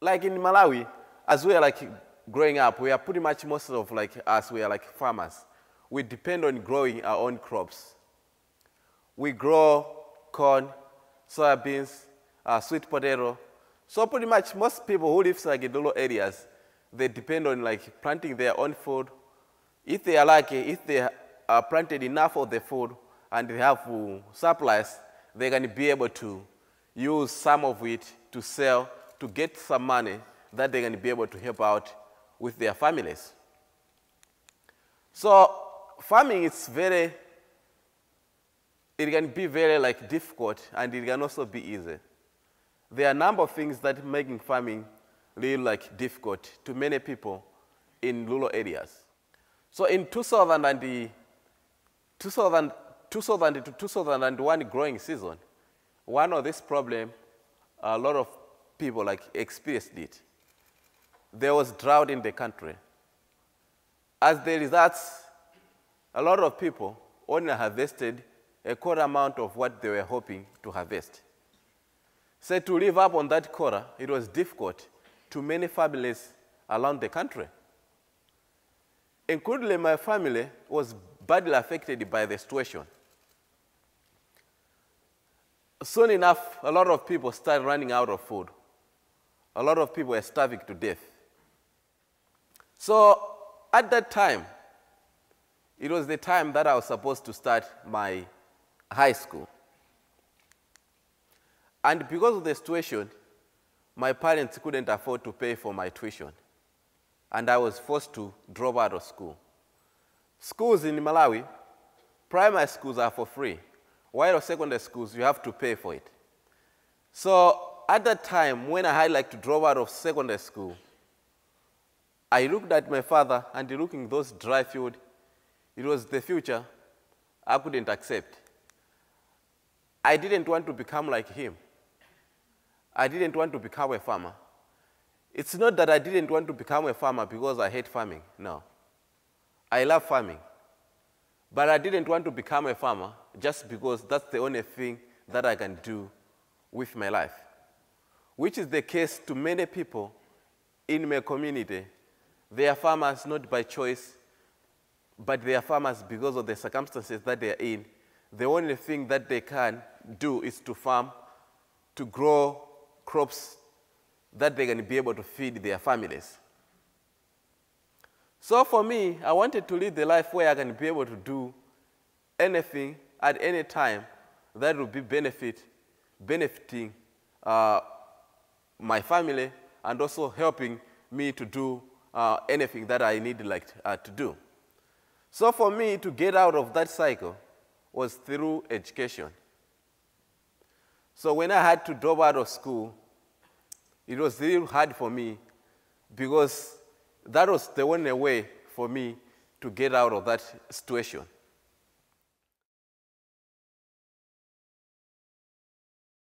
like in Malawi, as we are like growing up, we are pretty much most of like us, we are like farmers. We depend on growing our own crops. We grow corn, soybeans, uh, sweet potato. So pretty much most people who live like in rural areas, they depend on like planting their own food. If they are lucky, if they are planted enough of the food and they have uh, supplies, they can be able to use some of it to sell to get some money that they can be able to help out with their families. So farming is very, it can be very like difficult and it can also be easy. There are a number of things that making farming really like difficult to many people in rural areas. So in 2000 and the 2000, 2000 to 2001 growing season, one of this problem, a lot of people like experienced it. There was drought in the country. As the results, a lot of people only harvested a quarter amount of what they were hoping to harvest. So to live up on that quarter, it was difficult to many families around the country. Including my family was badly affected by the situation. Soon enough, a lot of people started running out of food. A lot of people were starving to death. So at that time, it was the time that I was supposed to start my high school. And because of the situation, my parents couldn't afford to pay for my tuition. And I was forced to drop out of school. Schools in Malawi, primary schools are for free, while secondary schools, you have to pay for it. So at that time, when I had like to drop out of secondary school, I looked at my father and looking those dry field, it was the future I couldn't accept. I didn't want to become like him. I didn't want to become a farmer. It's not that I didn't want to become a farmer because I hate farming, no. I love farming. But I didn't want to become a farmer just because that's the only thing that I can do with my life, which is the case to many people in my community. They are farmers not by choice, but they are farmers because of the circumstances that they are in. The only thing that they can do is to farm, to grow crops that they can be able to feed their families. So for me, I wanted to live the life where I can be able to do anything at any time that will be benefit, benefiting uh, my family and also helping me to do uh, anything that I need like, uh, to do. So for me to get out of that cycle was through education. So when I had to drop out of school, it was really hard for me because that was the only way for me to get out of that situation.